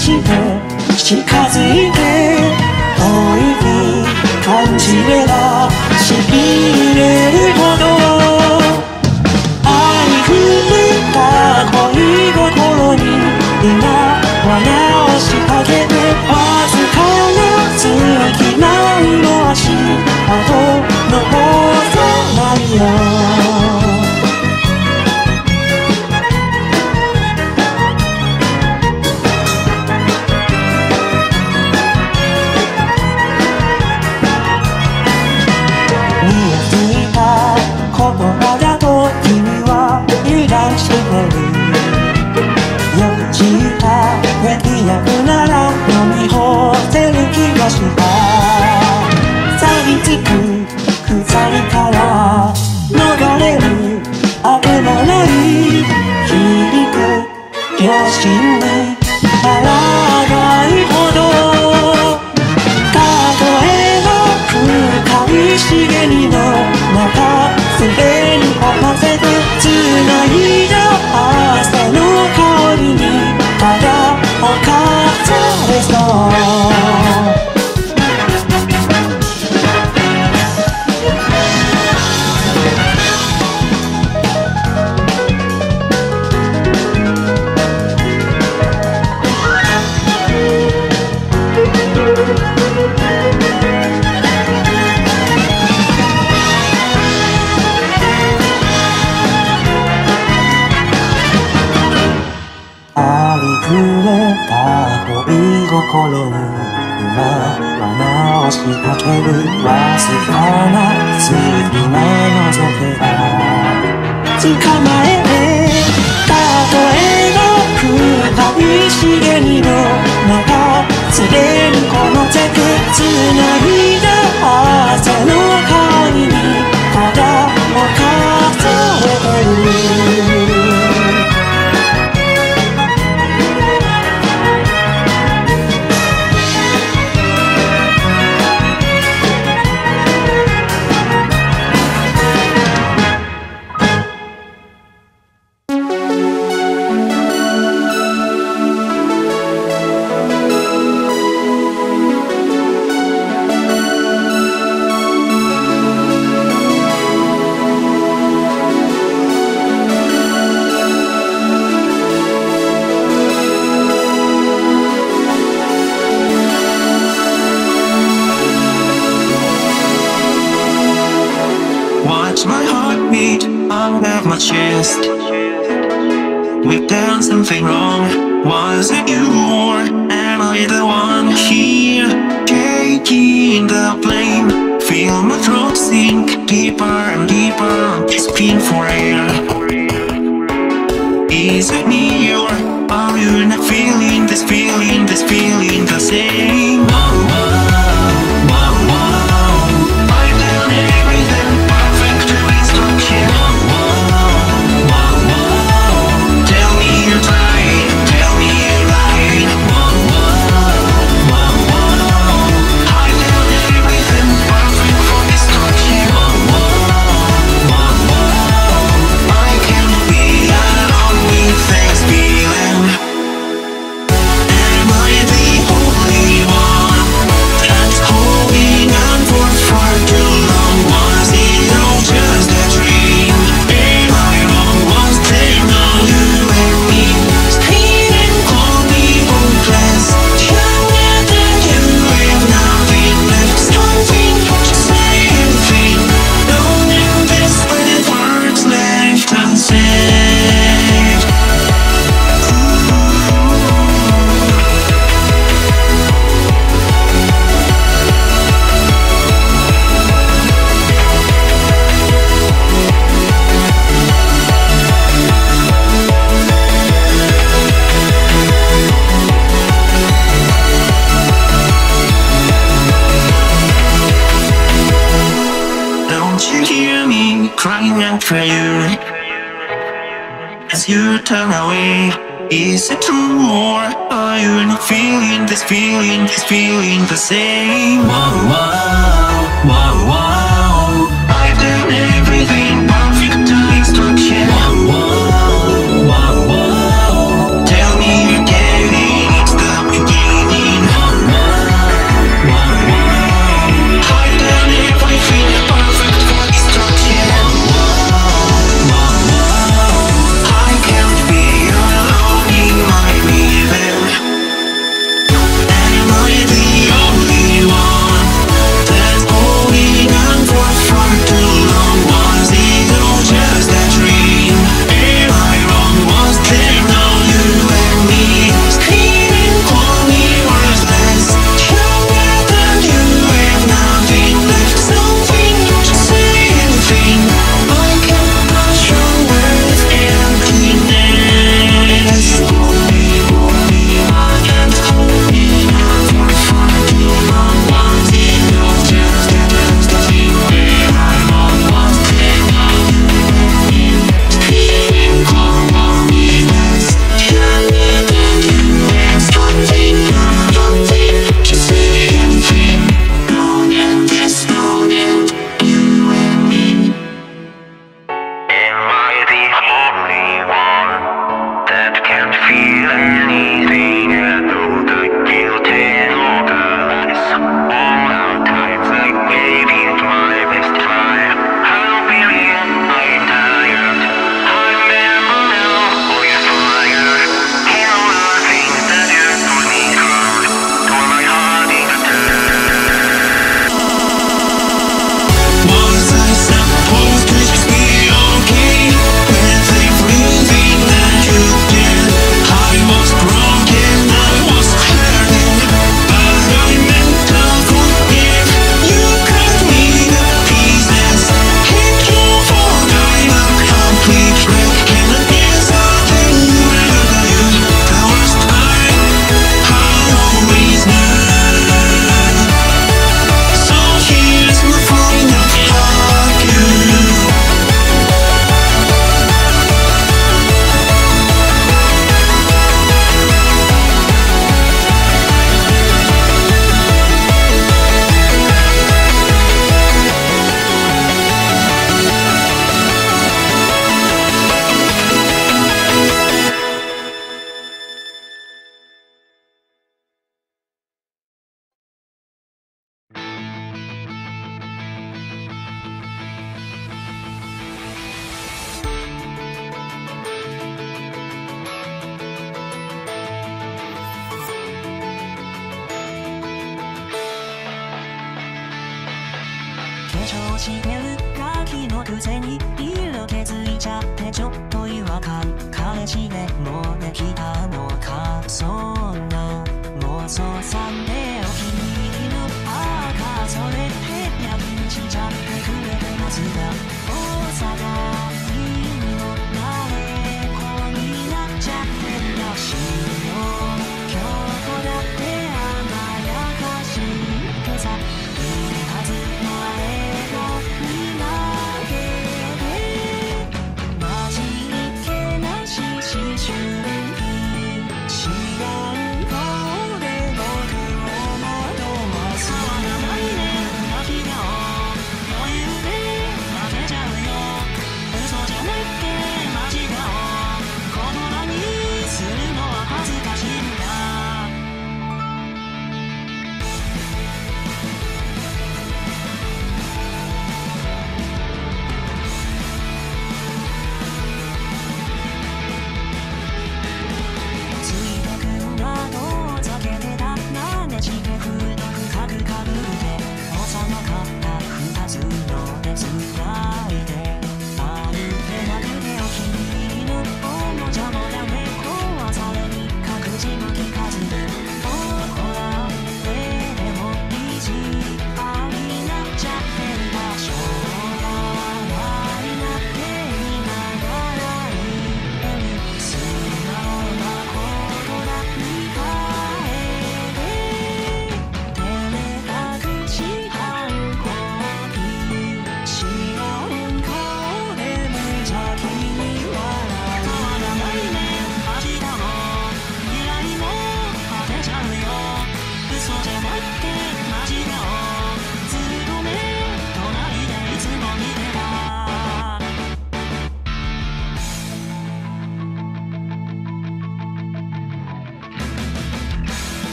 して近づいて遠いに感じればしびれ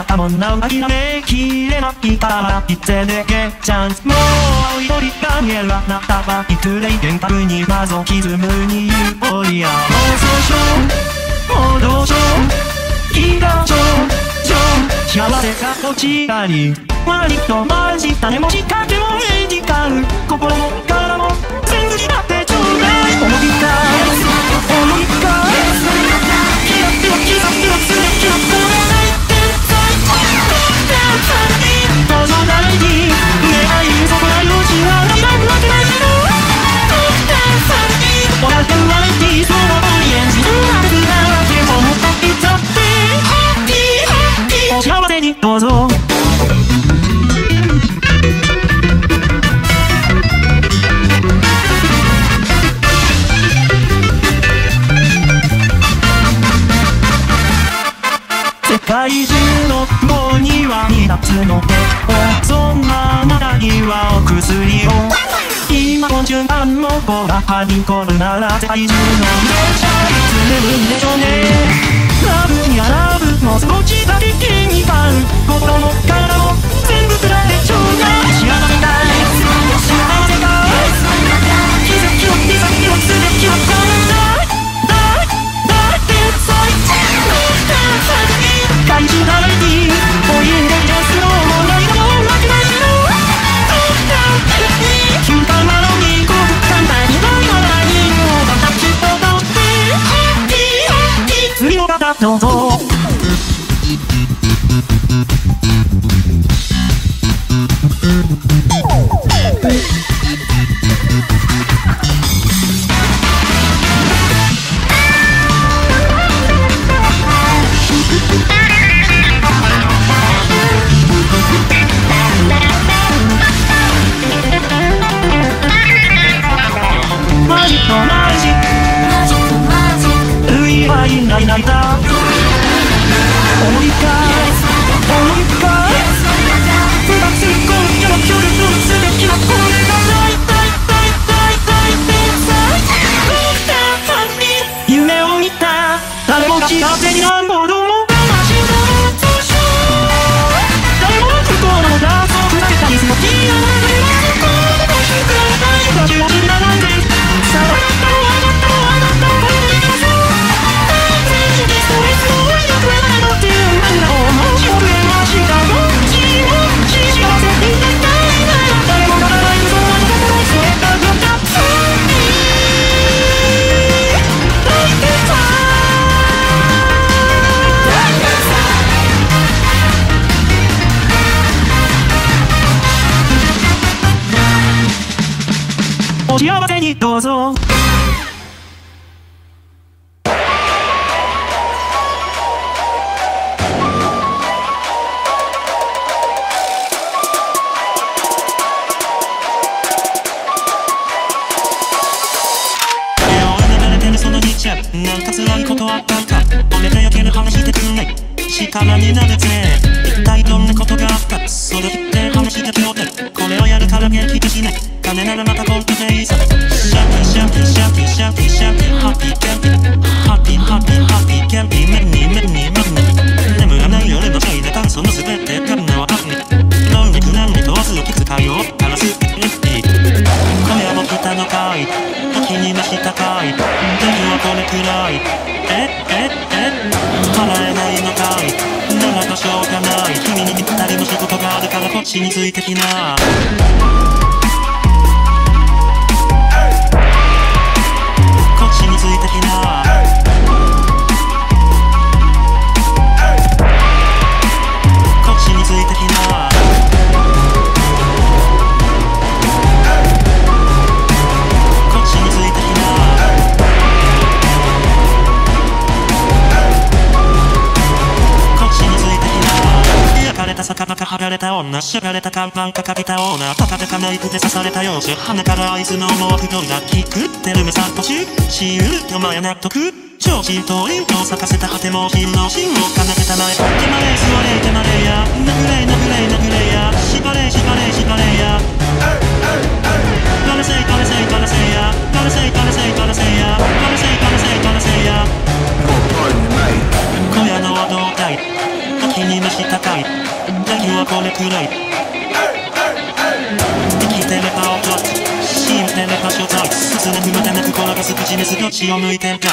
の方はたもんな諦めきれないからいつでけチャンスもう青い鳥が見えるなったばいくれ幻覚に謎刻むにユーフォリア妄想症報道症気が症状幸せがこちらに割とマジ種も仕掛けもエディカル心も体も全部になってちょうだい思いか思いかキは2つの手をそんなまだにはお薬を今の順番の子がハリコルなら世界中の電車いつ眠るんでしょうねラブにはラブの少しだけ気にかる心も体も全部くられちょうだい幸せだい幸せだい奇跡を奇跡をすべきはこれだいだいだい天才大事なにお湯どうぞされた幼女鼻からアイスの毛布取りだき食ってる目さんとししゆるとまや。納得超人とインコを咲かせた果ても品の芯を奏でた前手まれ座れ手まれや殴れ殴れ殴れや縛れ縛れ縛れやバラセイバラセイバラセイや。バラセイバラセイバラセイやバラセイバラセイバラセイや今夜のはどうだい。時に転ちを向いてた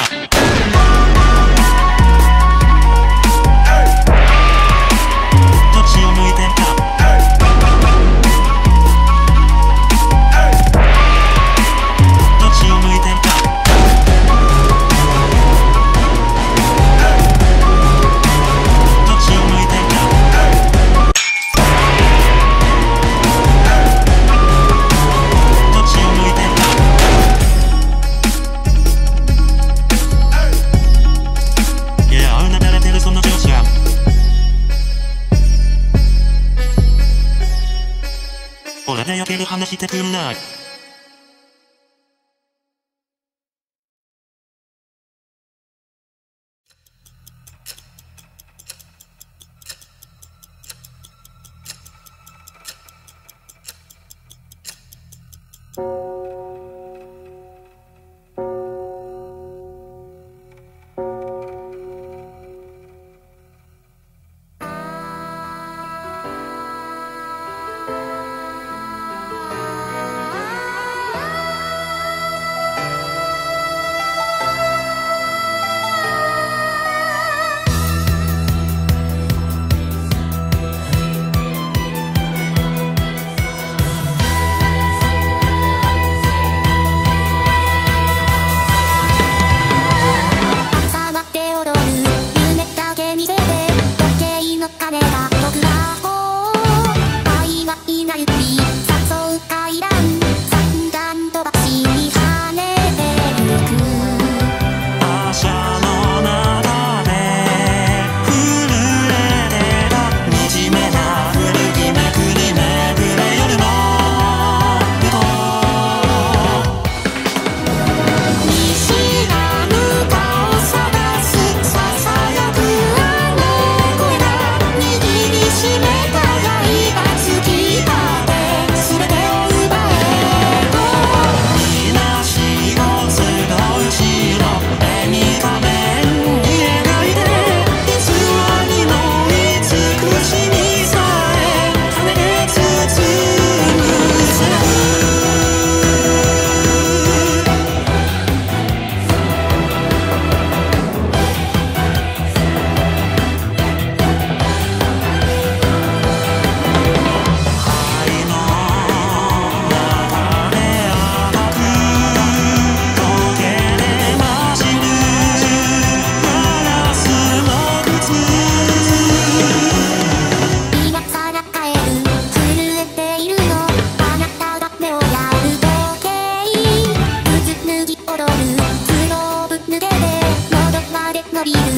の理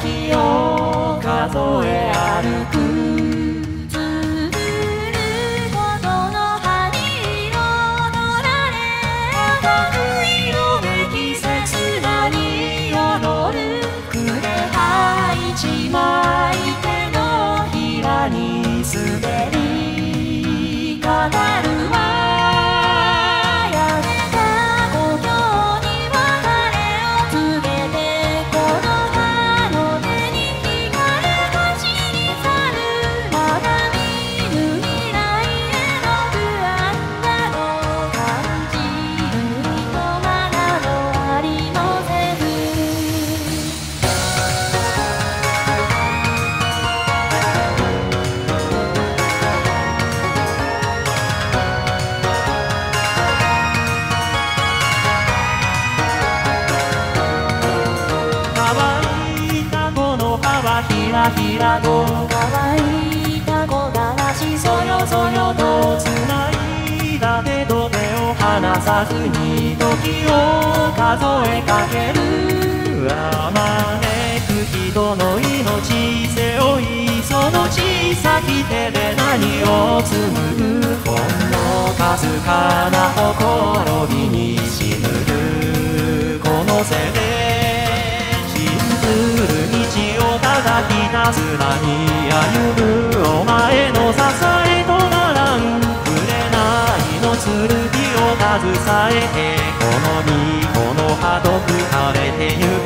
時を数え歩くずに時を数えかける。あまねく人の命背負いその小さき手で何を紡ぐほんのかすかなほころびにしぬる。この背で信ずる。道をただひたすらに歩むえてこの身この波毒晴れてゆく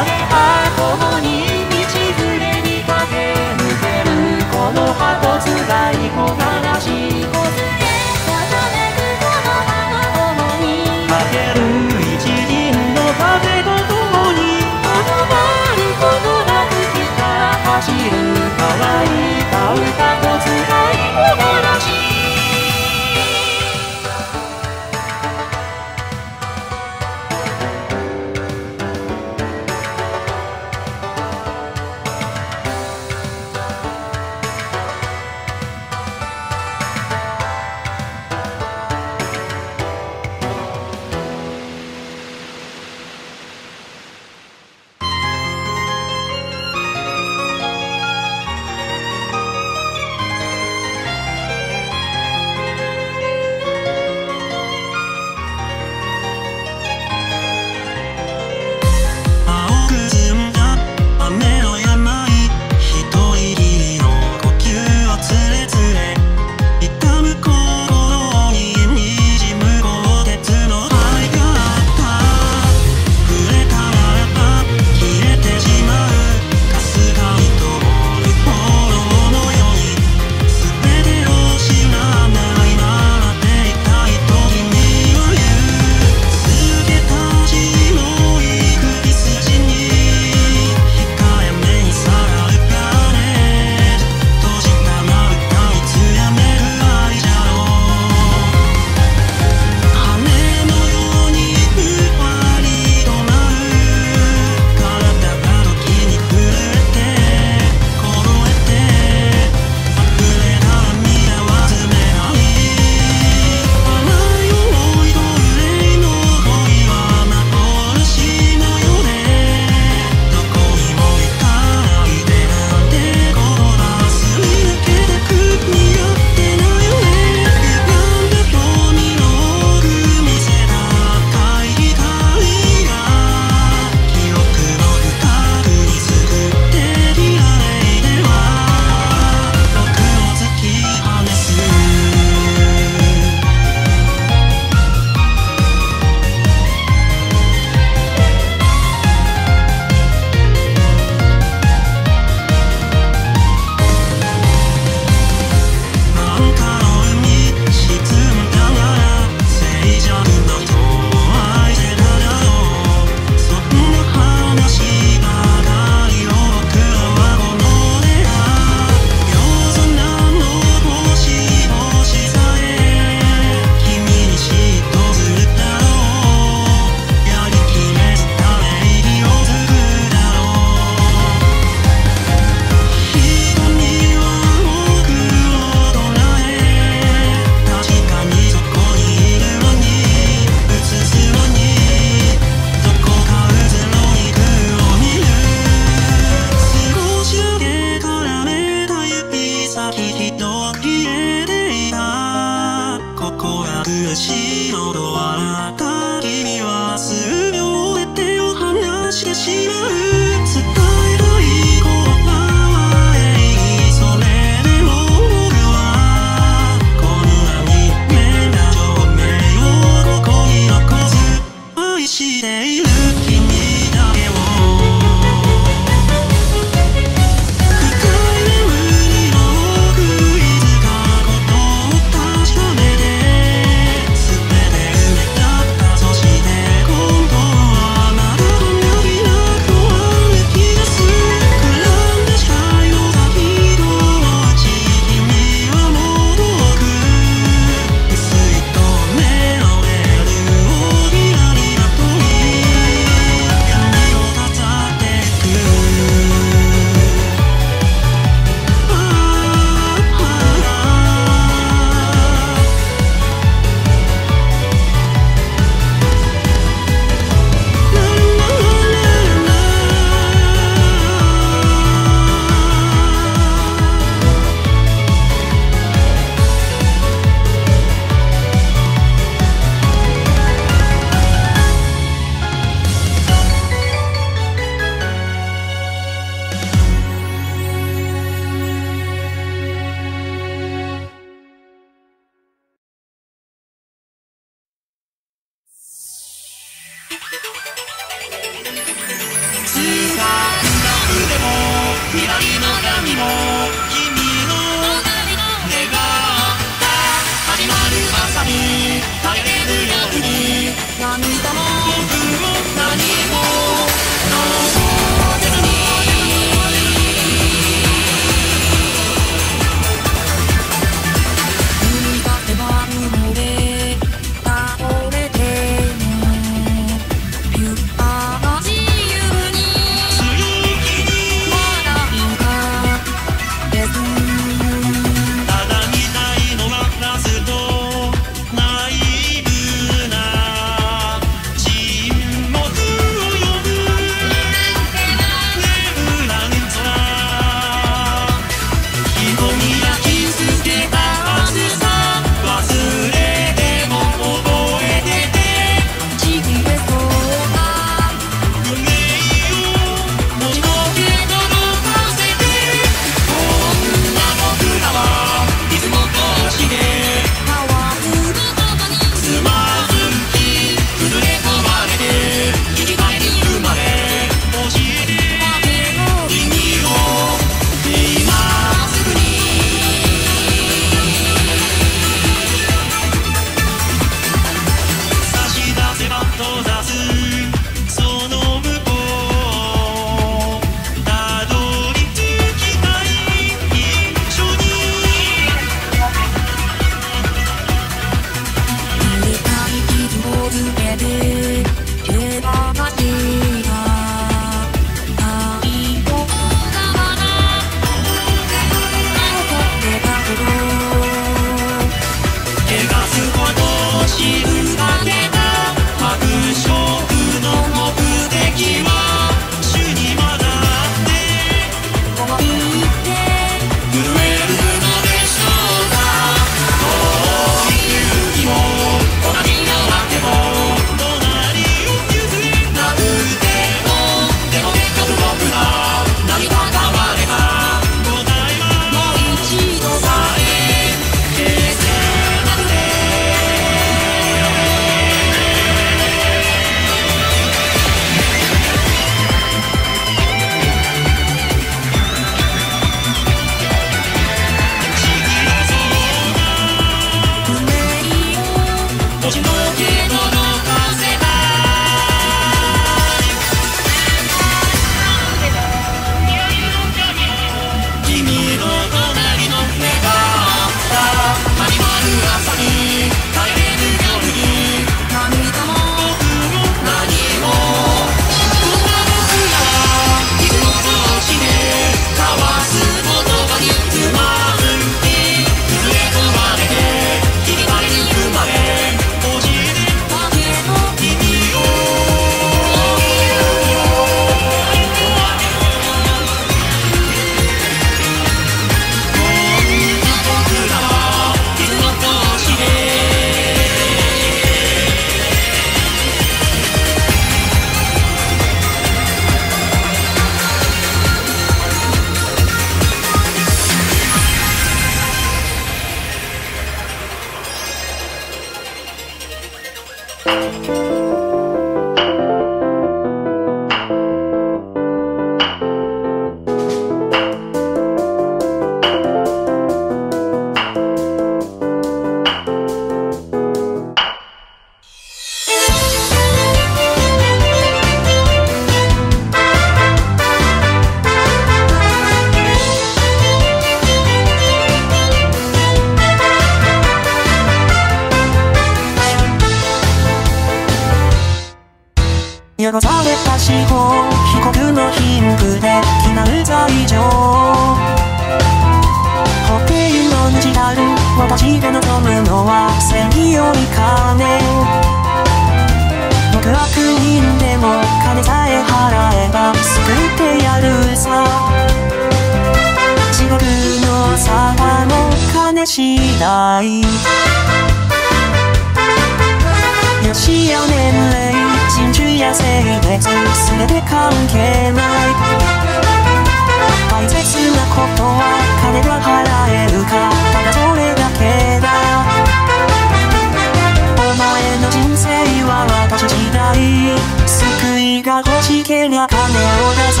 けりゃ金を出せ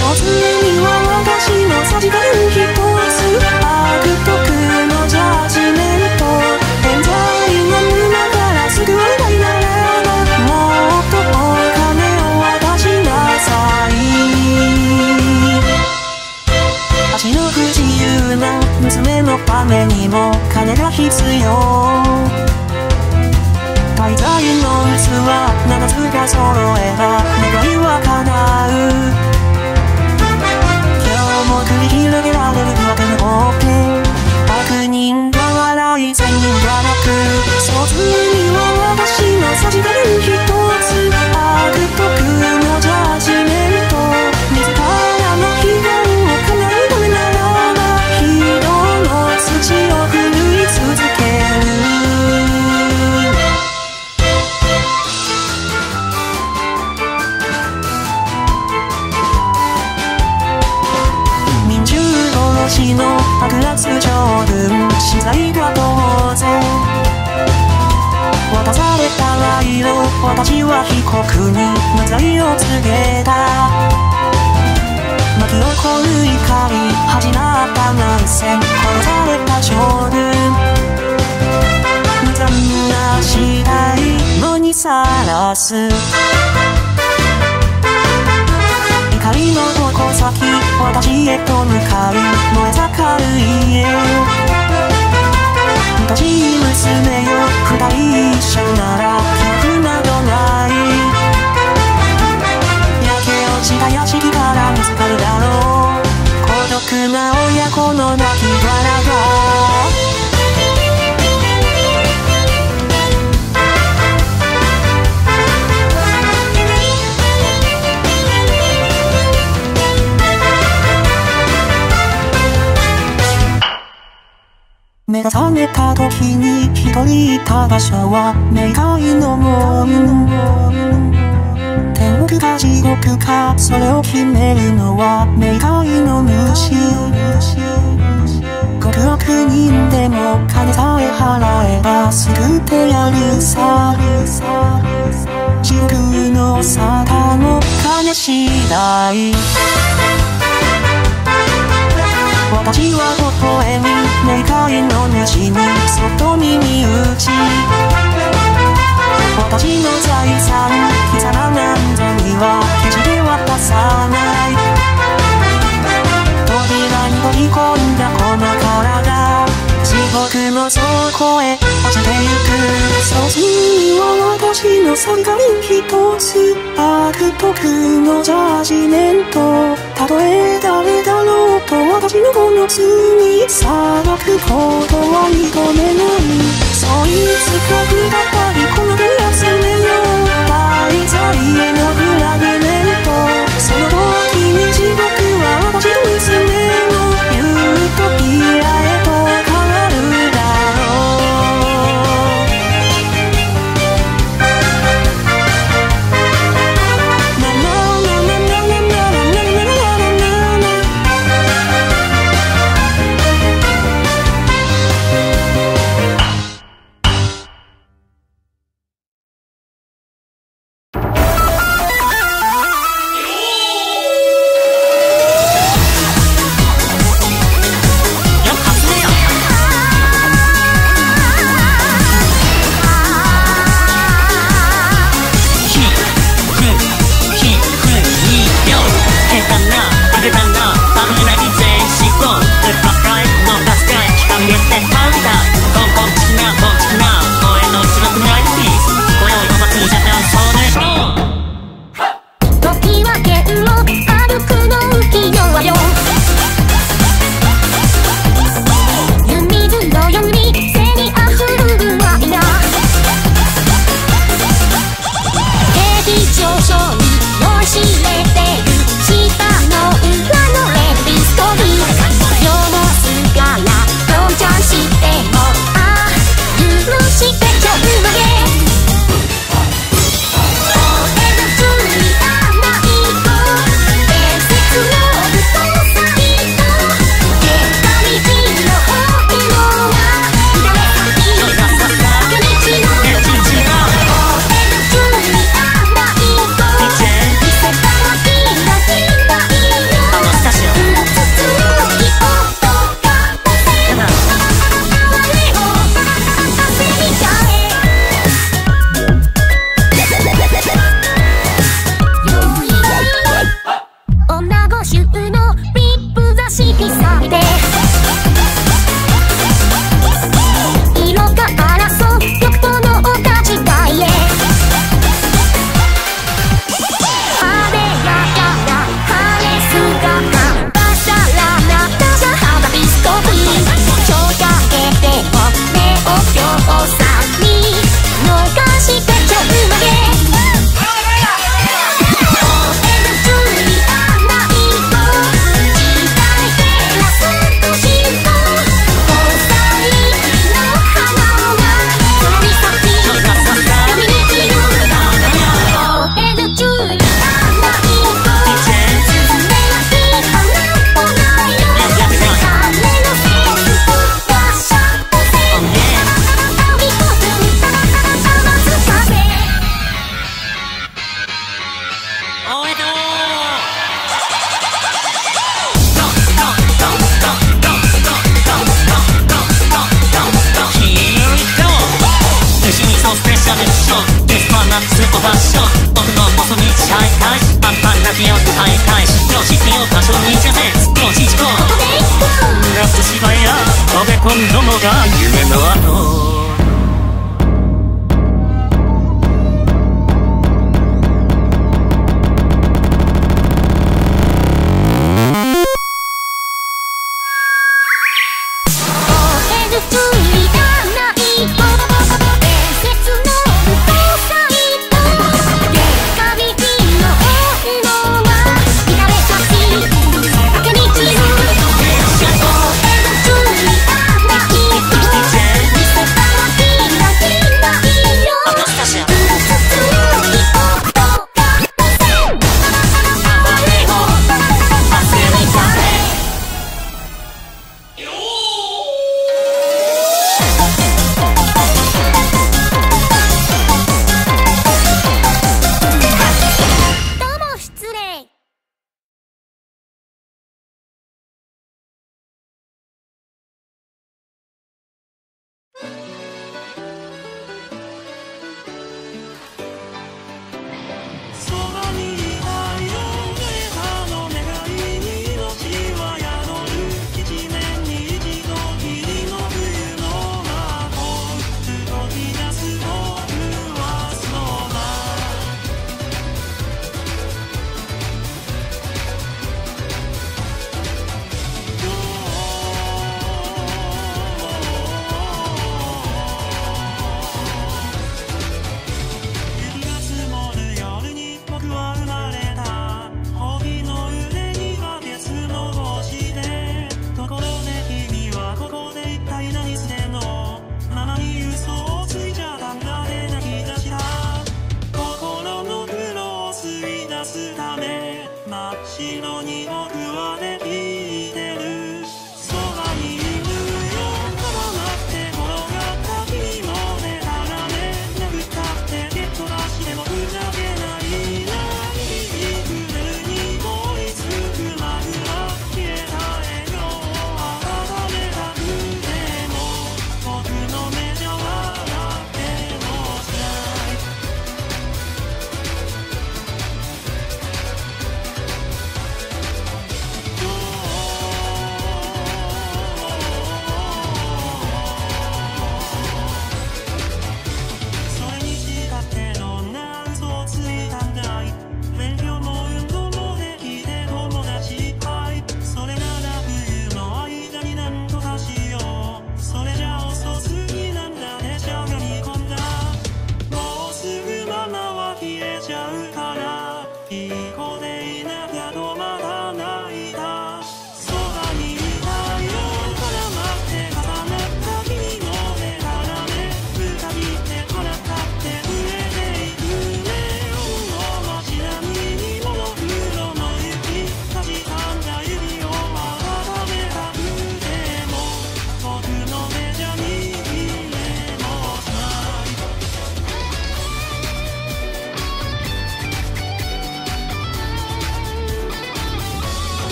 卒には私のさじ加減一つ悪徳のジャッジメント冤罪の沼から救われたいならばもっとお金を渡しなさい足の不自由な娘のためにも金が必要。の器七つが揃えば願いは叶う。今日も繰り広げられるわけの冒険悪人が笑い善人が泣く。卒に私は被告に無罪を告げた。巻き起こる怒り始まった内戦殺された将軍無残な死体野にさらす。怒りの矛先私へと向かう。燃え盛る家。た時に一人いた場所は冥界の門天国か地獄かそれを決めるのは冥界の主極悪人でも金さえ払えば救ってやるさ地獄の沙汰も金次第私は微笑み冥界の主にそっと耳打ち私の財産刻まなんぞには決して渡さない扉に飛び込んだこの体地獄の底へ落ちてゆく卒には私の参加人一つ悪徳のジャージメント。たとえ誰のこの罪裁くことは認めない。そいつかくだったり